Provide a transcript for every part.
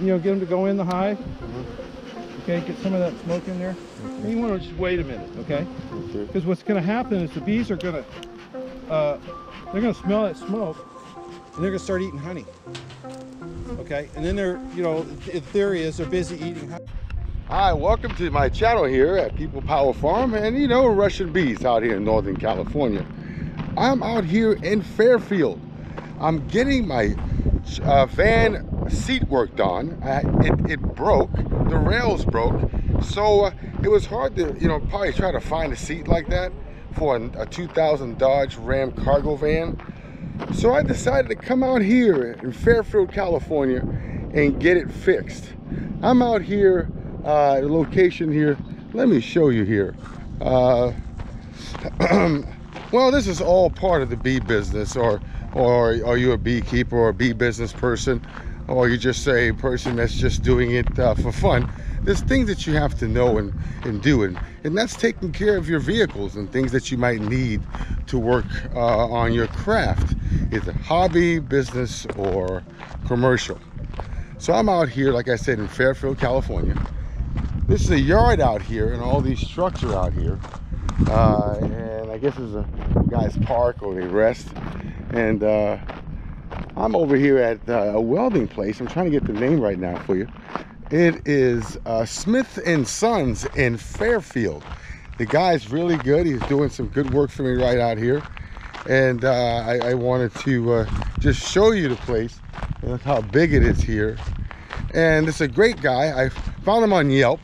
you know, get them to go in the hive. Okay, get some of that smoke in there. And you want to just wait a minute, okay? Okay. Because what's going to happen is the bees are going to, uh, they're going to smell that smoke, and they're going to start eating honey. Okay, and then they're, you know, the theory is they're busy eating honey. Hi, welcome to my channel here at People Power Farm and you know Russian bees out here in Northern California. I'm out here in Fairfield. I'm getting my uh, van seat worked on. I, it, it broke, the rails broke. So uh, it was hard to, you know, probably try to find a seat like that for a, a 2000 Dodge Ram cargo van. So I decided to come out here in Fairfield, California and get it fixed. I'm out here uh, location here. Let me show you here. Uh, well, this is all part of the bee business, or or are you a beekeeper or a bee business person, or you just say a person that's just doing it uh, for fun? There's things that you have to know and, and do, and, and that's taking care of your vehicles and things that you might need to work uh, on your craft, either hobby, business, or commercial. So I'm out here, like I said, in Fairfield, California this is a yard out here and all these trucks are out here uh, and I guess it's a guy's park or they rest and uh, I'm over here at uh, a welding place. I'm trying to get the name right now for you. It is uh, Smith and Sons in Fairfield. The guy's really good. He's doing some good work for me right out here. And uh, I, I, wanted to uh, just show you the place. Look how big it is here. And it's a great guy. I found him on Yelp.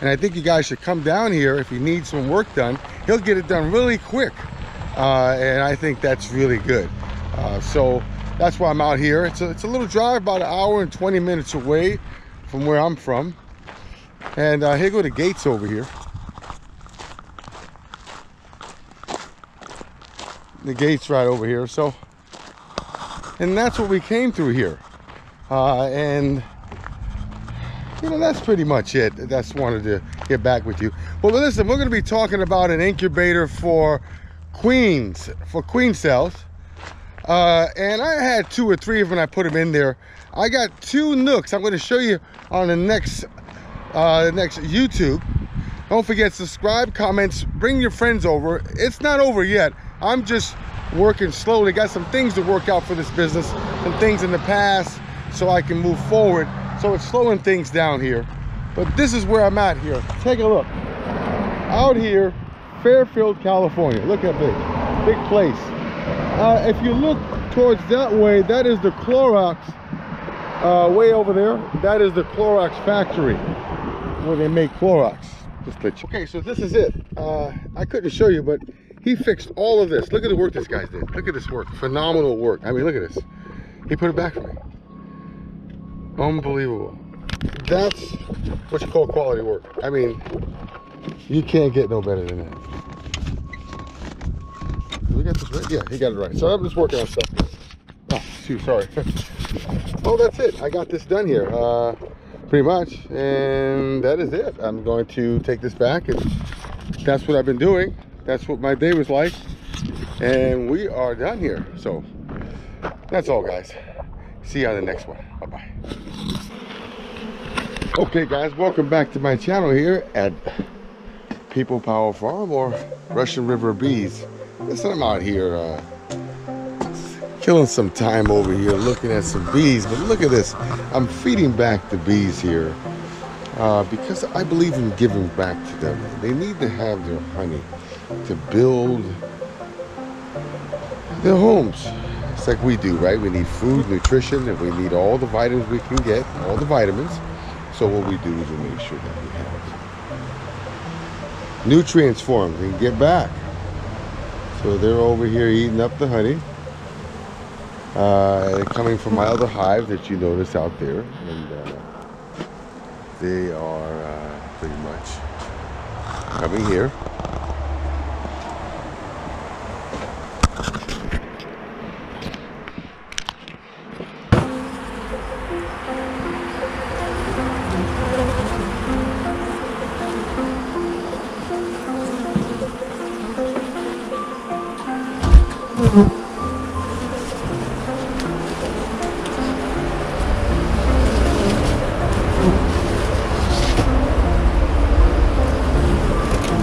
And I think you guys should come down here if you need some work done. He'll get it done really quick. Uh, and I think that's really good. Uh, so that's why I'm out here. It's a, it's a little drive about an hour and 20 minutes away from where I'm from. And uh, here go the gates over here. The gates right over here so and that's what we came through here. Uh, and you know that's pretty much it. That's wanted to get back with you. Well listen we're going to be talking about an incubator for queens for queen cells uh, and i had two or three of them i put them in there i got two nucs i'm going to show you on the next uh next youtube don't forget subscribe comments bring your friends over it's not over yet i'm just working slowly got some things to work out for this business some things in the past so i can move forward so it's slowing things down here. But this is where I'm at here. Take a look. Out here, Fairfield, California. Look at big, big place. Uh, if you look towards that way, that is the Clorox uh, way over there. That is the Clorox factory where they make Clorox. Just let you. Okay, so this is it. Uh, I couldn't show you, but he fixed all of this. Look at the work this guy did. Look at this work. Phenomenal work. I mean, look at this. He put it back for me. Unbelievable. That's what you call quality work. I mean, you can't get no better than that. Right? Yeah, he got it right. So I'm just working on stuff. Oh, shoot, sorry. oh, that's it. I got this done here, uh, pretty much. And that is it. I'm going to take this back and that's what I've been doing. That's what my day was like. And we are done here. So that's all, guys. See you on the next one. Bye-bye. Okay, guys, welcome back to my channel here at People Power Farm or Russian River Bees. Listen, I'm out here uh, killing some time over here looking at some bees, but look at this. I'm feeding back the bees here uh, because I believe in giving back to them. They need to have their honey to build their homes It's like we do, right? We need food, nutrition, and we need all the vitamins we can get, all the vitamins. So what we do is we make sure that we have nutrients for them and get back. So they're over here eating up the honey. Uh, coming from my other hive that you notice out there. And uh, they are uh, pretty much coming here.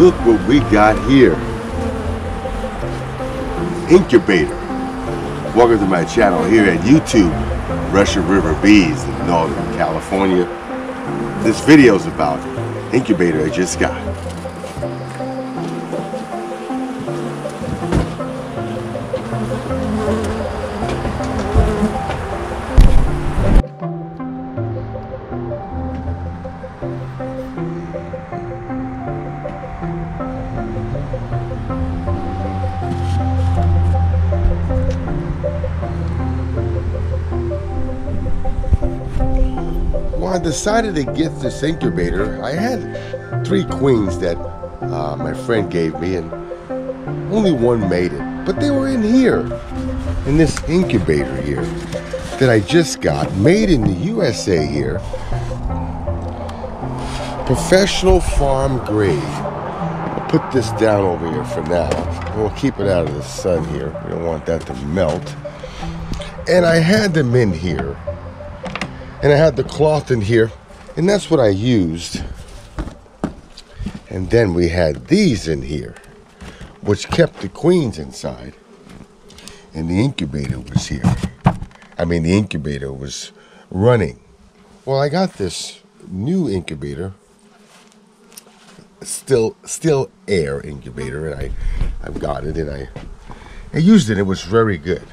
Look what we got here. Incubator. Welcome to my channel here at YouTube, Russian River Bees in Northern California. This video is about incubator I just got. Decided to get this incubator. I had three queens that uh, my friend gave me, and only one made it. But they were in here, in this incubator here, that I just got, made in the USA here. Professional farm grade. I'll put this down over here for now. We'll keep it out of the sun here. We don't want that to melt. And I had them in here and I had the cloth in here and that's what I used. And then we had these in here which kept the queens inside. And the incubator was here. I mean the incubator was running. Well I got this new incubator still still air incubator and I I've got it and I I used it it was very good.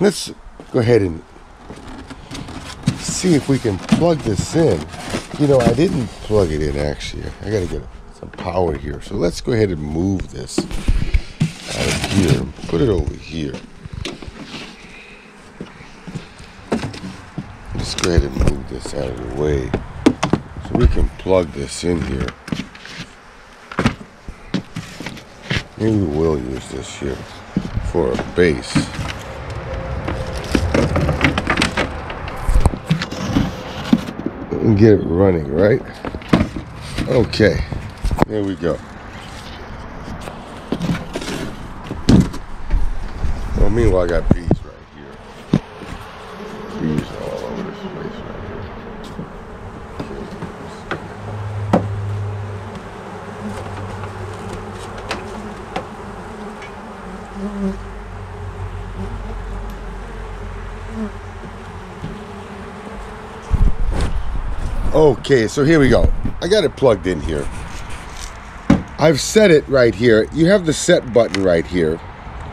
Let's go ahead and see if we can plug this in. You know, I didn't plug it in actually. I gotta get some power here. So let's go ahead and move this out of here. Put it over here. Let's go ahead and move this out of the way. So we can plug this in here. Maybe we'll use this here for a base. And get it running, right? Okay, there we go. Well, meanwhile, I got bees right here. Bees all over this place right here. Okay, so here we go. I got it plugged in here. I've set it right here. You have the set button right here,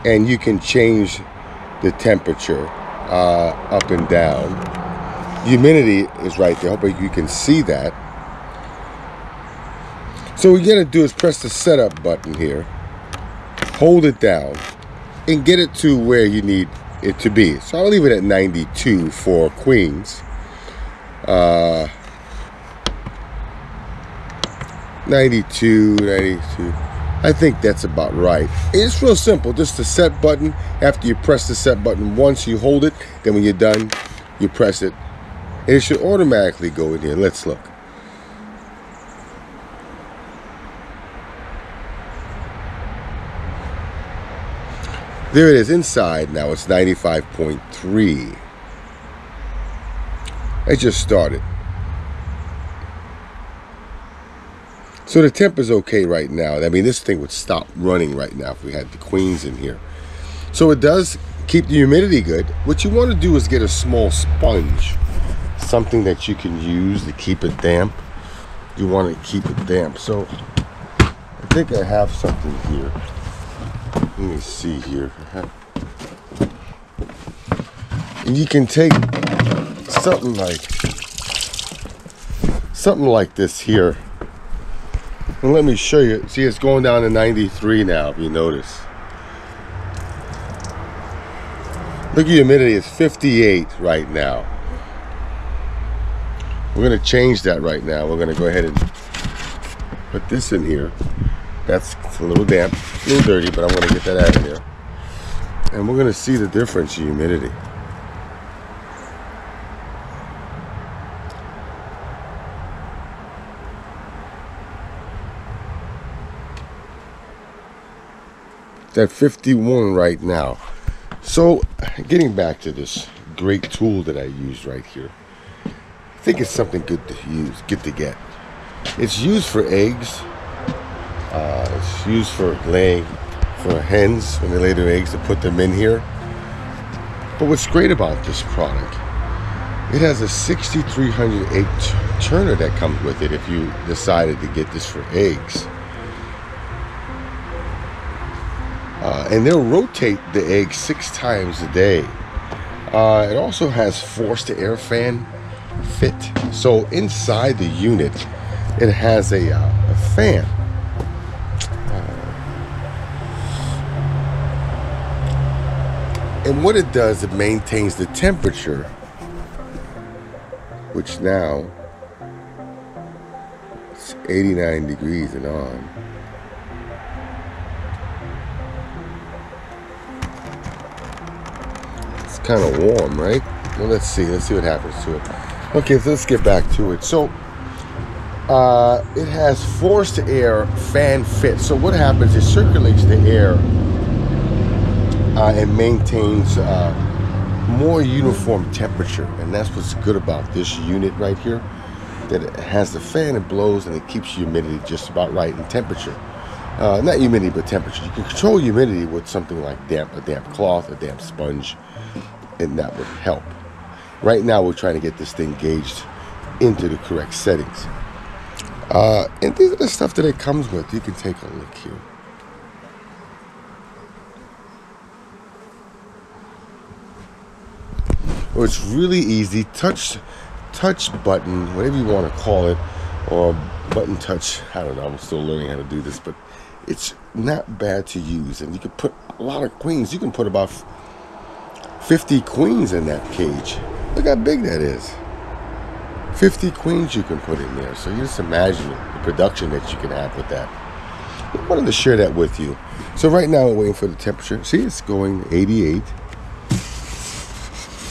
and you can change the temperature uh, up and down. Humidity is right there. Hopefully you can see that. So what you gotta do is press the setup button here, hold it down, and get it to where you need it to be. So I'll leave it at 92 for queens. Uh, 92, 92. I think that's about right. It's real simple. Just the set button. After you press the set button once, you hold it. Then when you're done, you press it. And it should automatically go in here. Let's look. There it is inside now. It's 95.3. I just started. So the temp is okay right now. I mean, this thing would stop running right now if we had the queens in here. So it does keep the humidity good. What you want to do is get a small sponge, something that you can use to keep it damp. You want to keep it damp. So I think I have something here. Let me see here. And you can take something like something like this here and let me show you. See, it's going down to 93 now, if you notice. Look at humidity, it's 58 right now. We're gonna change that right now. We're gonna go ahead and put this in here. That's a little damp, a little dirty, but I'm gonna get that out of here. And we're gonna see the difference in humidity. At 51 right now. So getting back to this great tool that I use right here. I think it's something good to use, good to get. It's used for eggs. Uh, it's used for laying for hens when they lay their eggs to put them in here. But what's great about this product, it has a 6300 egg churner that comes with it if you decided to get this for eggs. Uh, and they'll rotate the eggs six times a day. Uh, it also has forced air fan fit. So inside the unit, it has a, uh, a fan. And what it does, it maintains the temperature, which now it's 89 degrees and on. Kind of warm, right? Well, let's see. Let's see what happens to it. Okay, so let's get back to it. So, uh, it has forced air fan fit. So what happens? It circulates the air uh, and maintains uh, more uniform temperature. And that's what's good about this unit right here. That it has the fan, it blows, and it keeps humidity just about right in temperature. Uh, not humidity, but temperature. You can control humidity with something like damp, a damp cloth, a damp sponge, and that would help. Right now, we're trying to get this thing gauged into the correct settings. Uh, and these are the stuff that it comes with. You can take a look here. Well, it's really easy. Touch, touch button, whatever you want to call it, or button touch. I don't know. I'm still learning how to do this, but it's not bad to use. And you can put a lot of queens. You can put about 50 queens in that cage. Look how big that is. 50 queens you can put in there. So you just imagine the production that you can have with that. I wanted to share that with you. So right now we're waiting for the temperature. See, it's going 88.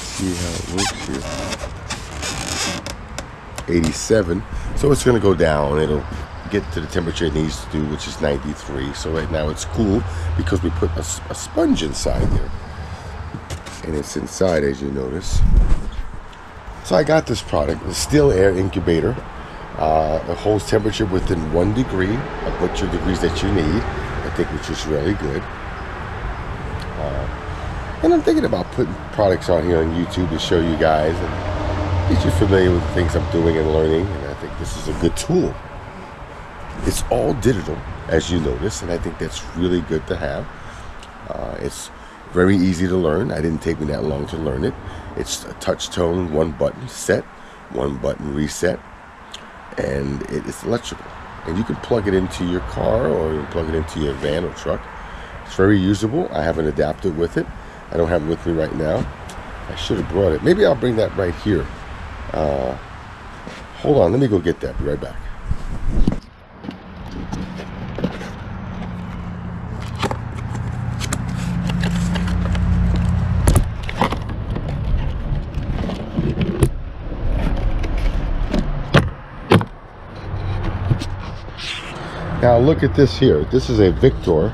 See how it works here. 87. So it's going to go down. It'll get to the temperature it needs to do, which is 93. So right now it's cool because we put a, a sponge inside there. And it's inside, as you notice. So I got this product, the Still Air Incubator. Uh, it holds temperature within one degree of what your degrees that you need. I think which is really good. Uh, and I'm thinking about putting products on here on YouTube to show you guys and get you familiar with the things I'm doing and learning. And I think this is a good tool. It's all digital, as you notice, and I think that's really good to have. Uh, it's very easy to learn. I didn't take me that long to learn it. It's a touch tone, one button set, one button reset, and it is electrical. And you can plug it into your car or you plug it into your van or truck. It's very usable. I have an adapter with it. I don't have it with me right now. I should have brought it. Maybe I'll bring that right here. Uh, hold on, let me go get that. Be right back. Now look at this here. This is a Victor.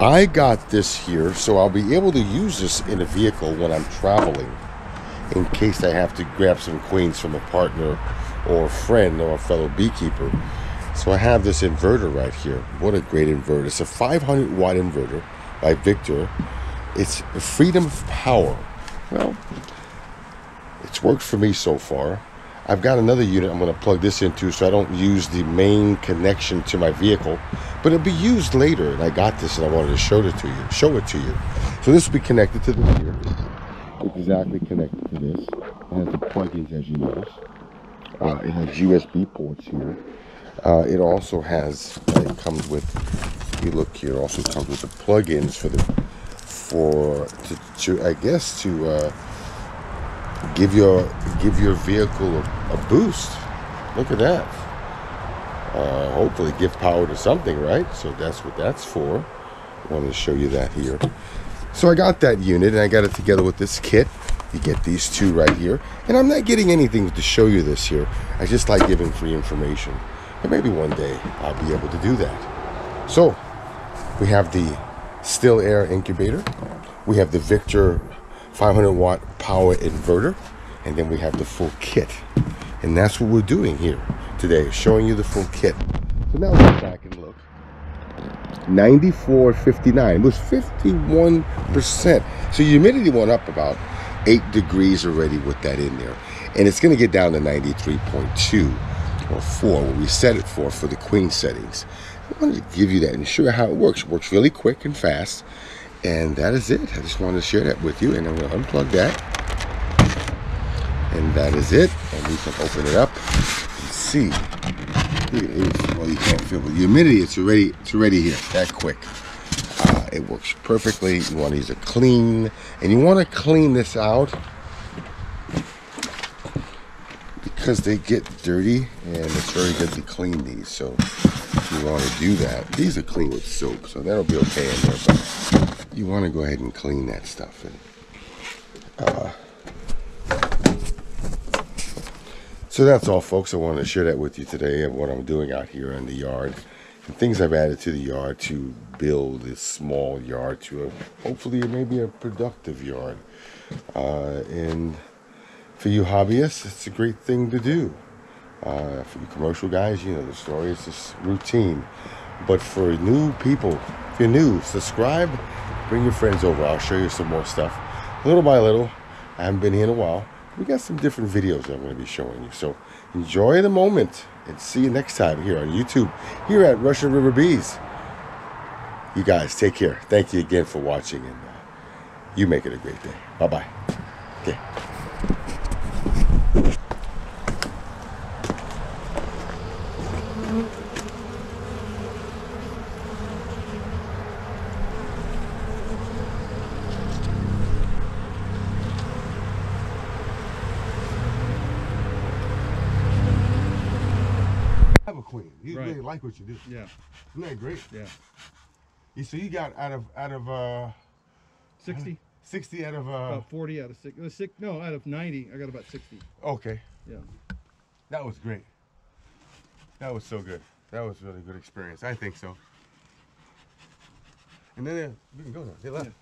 I got this here so I'll be able to use this in a vehicle when I'm traveling in case I have to grab some queens from a partner or a friend or a fellow beekeeper. So I have this inverter right here. What a great inverter. It's a 500 watt inverter by Victor. It's freedom of power. Well, it's worked for me so far. I've got another unit I'm going to plug this into so I don't use the main connection to my vehicle, but it'll be used later. And I got this and I wanted to show it to you. Show it to you. So this will be connected to the here. Exactly connected to this. It has the plugins as you notice. Uh, it has USB ports here. Uh, it also has. It comes with. You look here, also comes with the plugins for the for to, to I guess to. Uh, give your give your vehicle a, a boost. Look at that. Uh, hopefully, give power to something, right? So that's what that's for. I wanted to show you that here. So I got that unit, and I got it together with this kit. You get these two right here, and I'm not getting anything to show you this here. I just like giving free information, and maybe one day I'll be able to do that. So we have the Still Air Incubator. We have the Victor 500 watt power inverter and then we have the full kit and that's what we're doing here today showing you the full kit So now let's go back and look. 94.59 was 51%. So humidity went up about 8 degrees already with that in there. And it's going to get down to 93.2 or 4 what we set it for for the queen settings. I wanted to give you that and show you how it works. It works really quick and fast. And that is it. I just wanted to share that with you. And I'm going to unplug that. And that is it. And we can open it up and see. Well, you can't feel the humidity. It's already it's already here. That quick. Uh, it works perfectly. You want to use a clean, and you want to clean this out because they get dirty, and it's very good to clean these. So you want to do that. These are clean with soap, so that'll be okay in there. But you want to go ahead and clean that stuff. And, uh, So that's all, folks. I wanted to share that with you today of what I'm doing out here in the yard and things I've added to the yard to build this small yard to a hopefully maybe a productive yard. Uh, and for you hobbyists, it's a great thing to do. Uh, for you commercial guys, you know the story. It's just routine. But for new people, if you're new, subscribe. Bring your friends over. I'll show you some more stuff, little by little. I haven't been here in a while we got some different videos I'm going to be showing you. So enjoy the moment and see you next time here on YouTube, here at Russian River Bees. You guys take care. Thank you again for watching, and uh, you make it a great day. Bye bye. Okay. You Right. really like what you do. Yeah, Isn't that great? yeah. You, so you got out of out of uh, 60, 60 out of uh, about 40 out of 60. uh, six no, out of 90, I got about 60. okay. Yeah. That was great. That was so good. That was really good experience. I think so. And then uh, we can go now. They left. Yeah.